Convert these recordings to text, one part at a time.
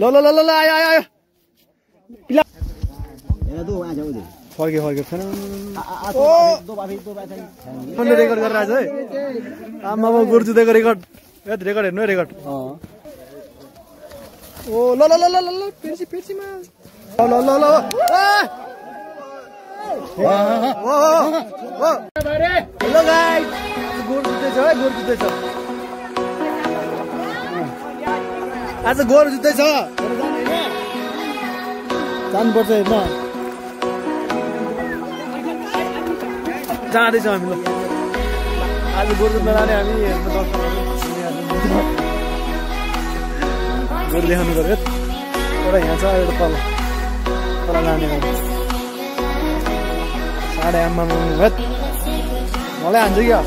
ल ल ल ल ल आयो आयो आयो पिला. फर्क्यो फर्क्यो छैन रेकर्ड गरेर है आमामा गोरु जुत्ताको रेकर्ड ए रेकर्ड हेर्नु है रेकर्ड Oh. ओ ल ल ल ल ल ल पेर्सी पेर्सीमा ल ल ल ल गोरु गोरु आज गोरु जुत्दैछ जानुपर्छ हेर्न जाँदैछौँ हामी। ल आज गोरु जुत्न लाने हामी। गोरु देखाउनु पऱ्यो एउटा यहाँ छ एउटा तल। तल लाने ആ ഡാം വെള്ളം അഞ്ചിക്കാം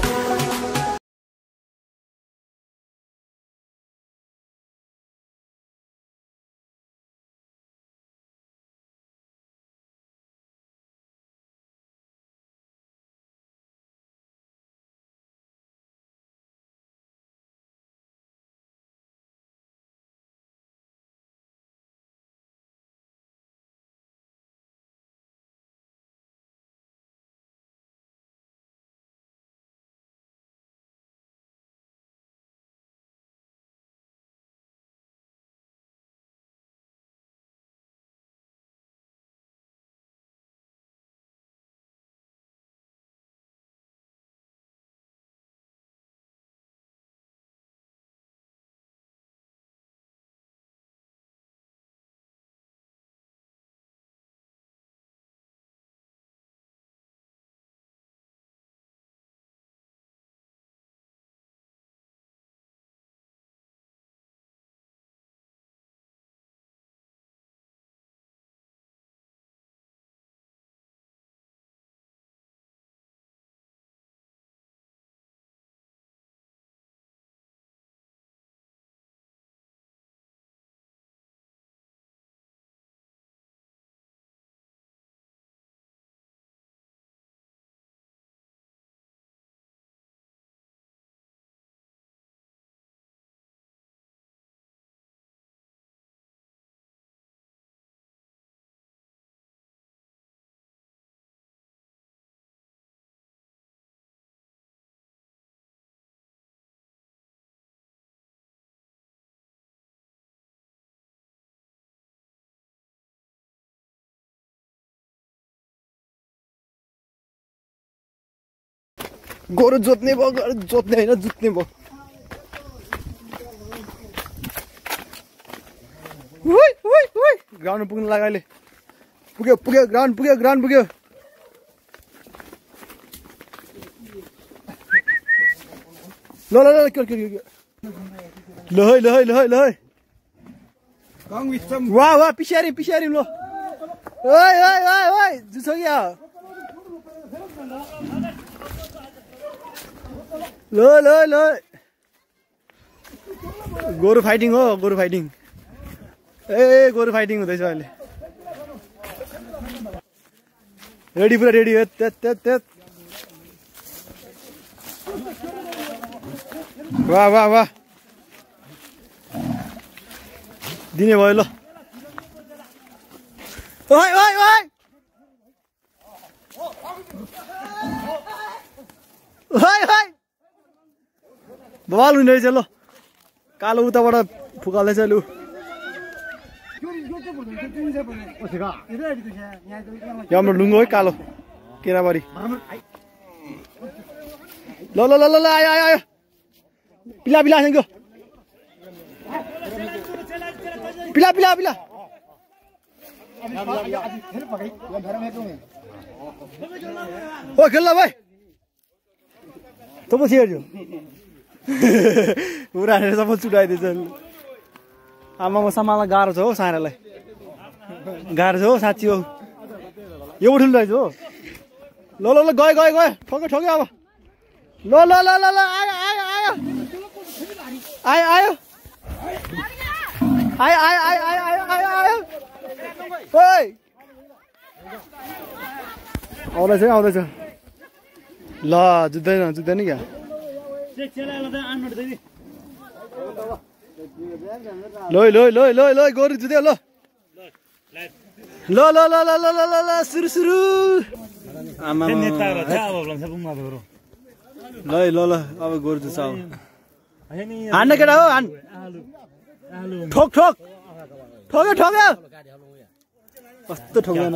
गोरु जोत्ने भयो गोरु जोत्ने होइन जुत्ने भयो। ग्राउन्ड पुग्नु लाग्यो अहिले। पुग्यो पुग्यो ग्राउन्ड पुग्यो ग्राउन्ड पुग्यो। ल ल ल ल है ल ल ल वा वा पिछारि पिछारि ल। ओइ ओइ ओइ ओइ जुछ क्या? ल ल ल। गोरु फाइटिङ हो गोरु फाइटिङ ए गोरु फाइटिङ हुँदैछ अहिले। रेडी पुरा रेडी हेत त्यत त्यत त्यत वाह वाह वाह दिने भयो ल। ओइ ओइ ओइ। ओइ ओइ। बवाल हुने रहेछ ल। कालो उताबाट फुकाल्दैछ लु। हाम्रो लुङ्गो है कालो। केराबारी। ल ल ल ल ल आयो आयो आयो। पिला पिला आएको पिला पिला पिला। ओ खेल्ला भाइ। तँ पछि हेर्छु पुरा सबै चुटाइदिएछ आमामा सम्हाल्न गाह्रो छ हो सानालाई गाह्रो छ हो साँच्ची हो यो उठुल रहेछ हो ल ल ल गयो गयो गयो ठोक्यो ठोक्यो अब ल ल ल ल ल आयो आयो आयो आयो आयो आयो आयो आयो आयो आयो आयो आयो ओइ आउँदैछ आउँदैछ ल जुत्दैन जुत्दैन क्या लोय लोय लोय लोय लोय गोरु जुत्यो ल ल ल ल ल ल ल ल सुरु सुरु ल ल ल अब गोरु जुत्छ अब हान्न केटा हो हान ठोक ठोक ठोक्यो ठोक्यो कस्तो ठोक्दैन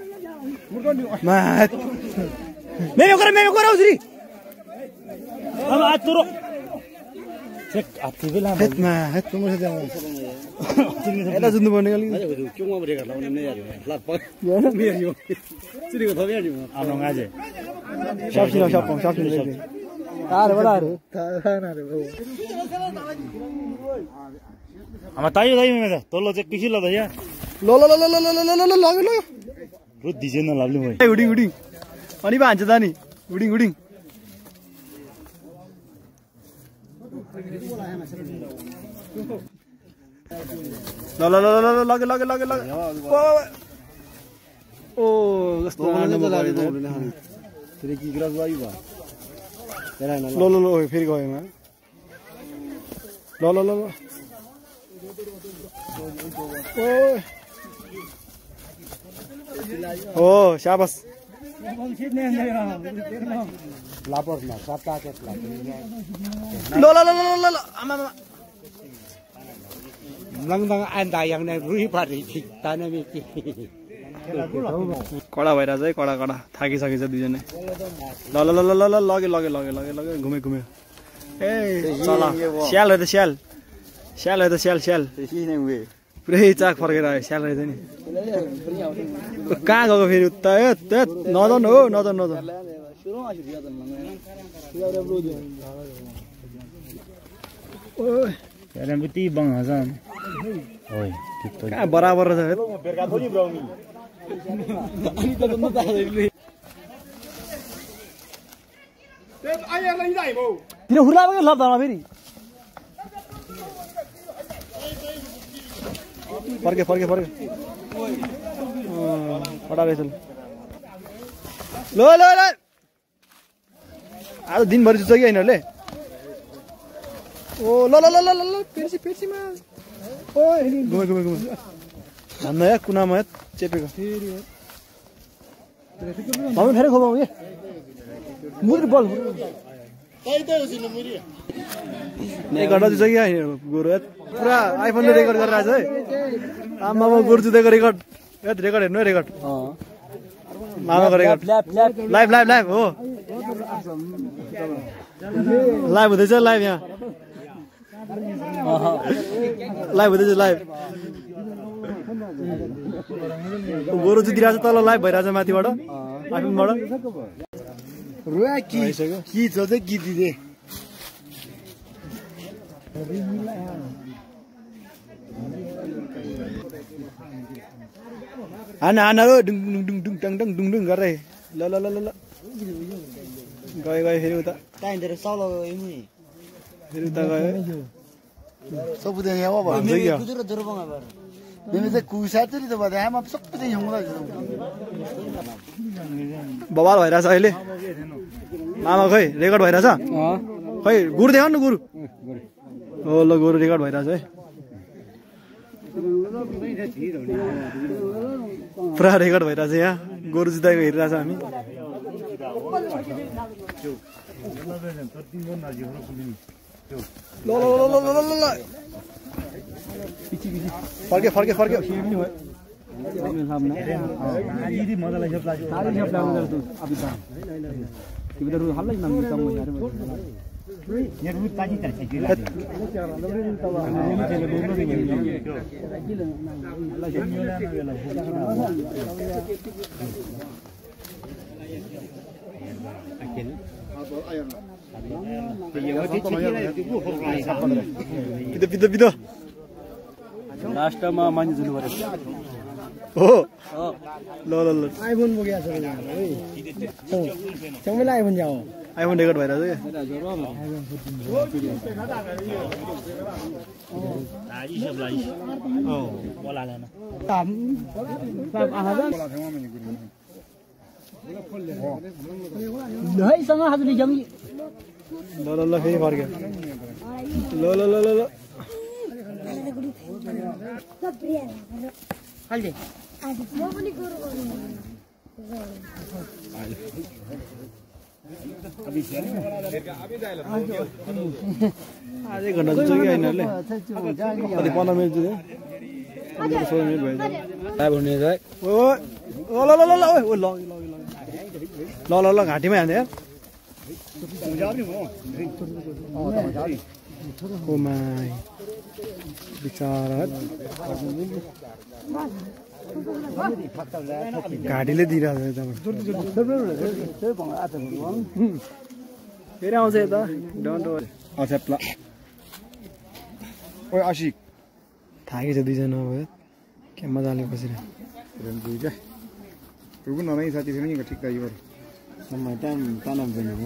म्याथ मेमे गर मेमे गर उसरी हेत म्याथ यता जुत्नु पर्ने अलिक साप्सिन साप्पङ साप्सिन तार बडाहरू आमा तायो तायो मेरो तल्लो चाहिँ किसी लदा या ल ल ल Bro, DJ na lovely boy. Hey, uding uding. Ani ba anja dani. Uding uding. La la la la la lage lage lage lage. Oh, gasta na na lage na. तेरे की ग्रास वायु बा तेरा ना लो लो लो फिर गए मैं लो लो लो लो ओए ओ ओ स्याबास ल ल ल ल ल ल आमा. लङदङ आन्दा याङ्ने रुई पारी ताने मिकी। कडा भइरहेछ है कडा कडा। थाकिसकेछ दुईजना। ल ल ल ल ल ल लग्यो लग्यो लग्यो लग्यो लग्यो। घुम्यो घुम्यो। ए चल। स्याल हो त स्याल। स्याल हो त स्याल स्याल। पुरै चाक फर्केर आयो स्यालेरी चाहिँ नि। कहाँ गएको फेरि उता? ए नजन हो नजन नजन। बराबर छ फेरि? फर्के फर्के फर्के। कडा रहेछ ल ल ल। आज दिनभरि जुत्छ कि यिनीहरूले? ओ ल ल ल ल ल ल पेर्सी पेर्सीमा ओ घुमे घुमे घुमे। हान्न या कुनामा या चेपेको। फेरि खोपाउँ कि? मुरी बल। एक घन्टा जुत्छ कि यहाँ? गोरु पुरा आइफोनले रेकर्ड गरिरहेको छ है। आमामा गोरु जुत्दैको रेकर्ड हेत रेकर्ड हेर्नु है रेकर्ड मामाको रेकर्ड लाइभ लाइभ लाइभ हो। लाइभ हुँदैछ लाइभ यहाँ। लाइभ हुँदैछ लाइभ गोरु जुतिरहेको छ तल लाइभ भइरहेछ माथिबाट आइफोनबाट रुवा कि कि छ चाहिँ कि दिदे हान हान हो डुङ डुङ डुङ डुङ टङ टङ डुङ डुङ गरेर ल ल ल ल ल। गयो गयो फेरि उता। फेरि उता गयो। बवाल भइरहेछ अहिले मामा खोइ रेकर्ड भइरहेछ खोइ गुरु देखाउनु गुरु हो ल गुरु रेकर्ड भइरहेछ है पुरा रेकर्ड भइरहेछ यहाँ गोरु जिताएको हेरिरहेछ हामी ल ल ल ल ल ल पछि पछि फर्के pindah, pindah. लास्टमा मान्छे जुलु पऱ्यो हो। ल ल ल। आइफोन बोकेको छ सबैलाई आइफोन जाऊ आइफोन रेकर्ड भइरहेको छ जमी ल ल ल फेरि फर्क्यो। ल ल ल ल। घन्टा पन्ध्र मिनट ल ल ल ल ल घाँटीमै हाल्ने बिचरा घाँटीले दिइरहेको छ फेरि आउँछ यता थाकेछ दुईजना अब के मजाले बसेर दुईटा तँ पनि ननै साथी छैन नि ठिक्क यो समय टाइम छैन म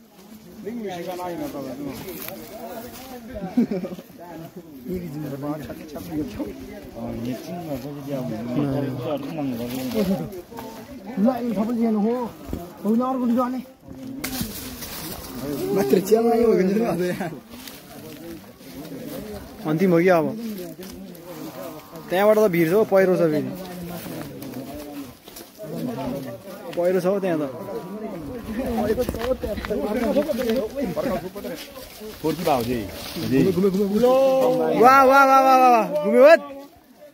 अन्तिम हो कि अब त्यहाँबाट त भिड छ हौ पहिरो छ फेरि पहिरो छ हौ त्यहाँ त. वा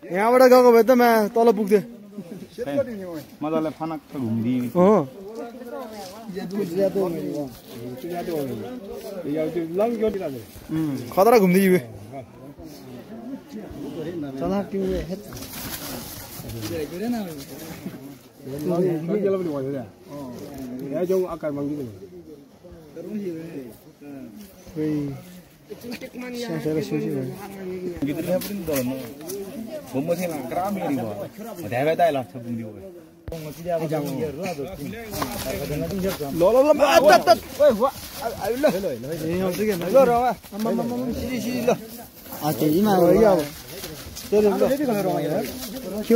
यहाँबाट गएको भए त मा तल पुग्थ्यो मजाले फनक खतरा घुम्दै गयो चला 啊，这一嘛，我要，这这这，去。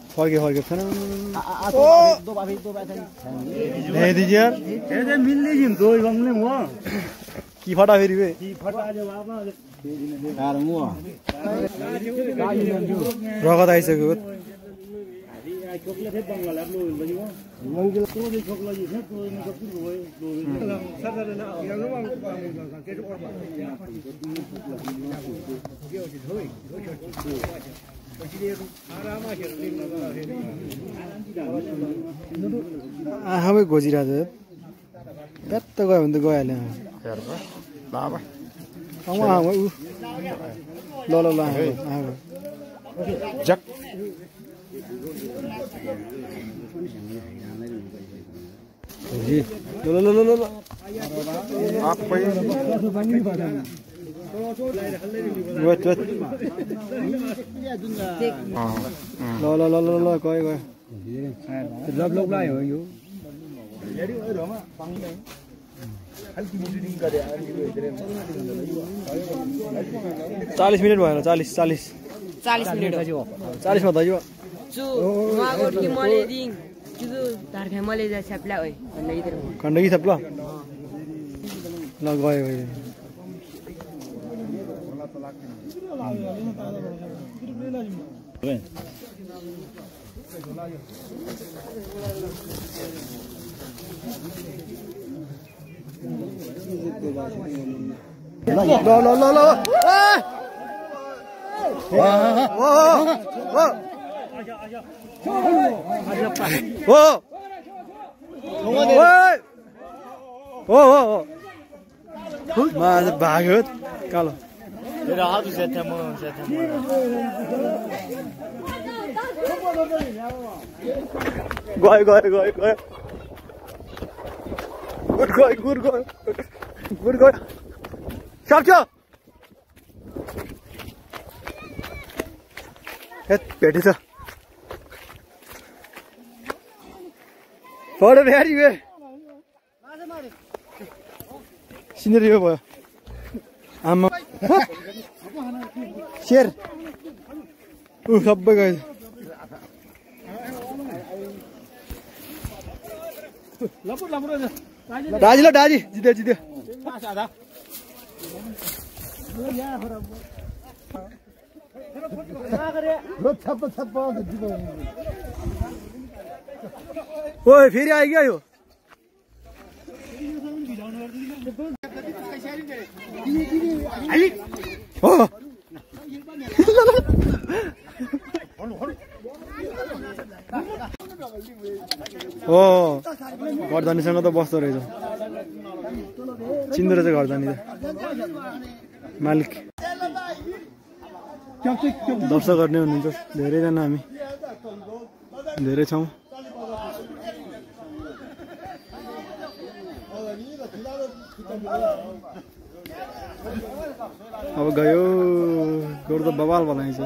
भने हेत कोही लिएर आएको ल अब त के त्यो आज गरिदिन्छ अरे नि एउटा दो आज उदे फर्क्यो फर्क्यो छैन दो बाफी दो बाफी ल्याइदिन्छु यार जिम दो बङ्गले म कि फटा फेरि रगत आइसक्यो आँखामै घोजिरहेको छ प्यात्त गयो भने त गइहाल्यो आमा आमा ऊ ल ल ल ल ल ल ल ल वेट वेट अँ, ल ल ल ल ल गयो गयो। लग लग लाग्यो यो। चालिस मिनट भएन चालिस चालिस। चालिस मिनट चालिसमा त यो चु उहाँको कि मैले दिङ चुदु धार्खा मैले जा छ्याप्ला ओइ भन्ने इधर हो खण्डकी थप ल माझ भाग्यो कालो गयो गयो गयो गयो गुड गुड गुड गयो सक्छ हेत भेटेछ फोटो भेटी बे सिनेरी यो भयो आमा सेर ऊ सबै गयो दाजी ल दाजी जित्यो जित्यो ओए फेरि आइगयो यो हो हो घरधनीसँग त बस्दो रहेछ। चिन्दो रहेछ घरधनी त। मालिक। दर्शक गर्ने हुनुहुन्छ। धेरैजना हामी। धेरै छौँ। अब गयो गएर त बवाल बनाइन्छ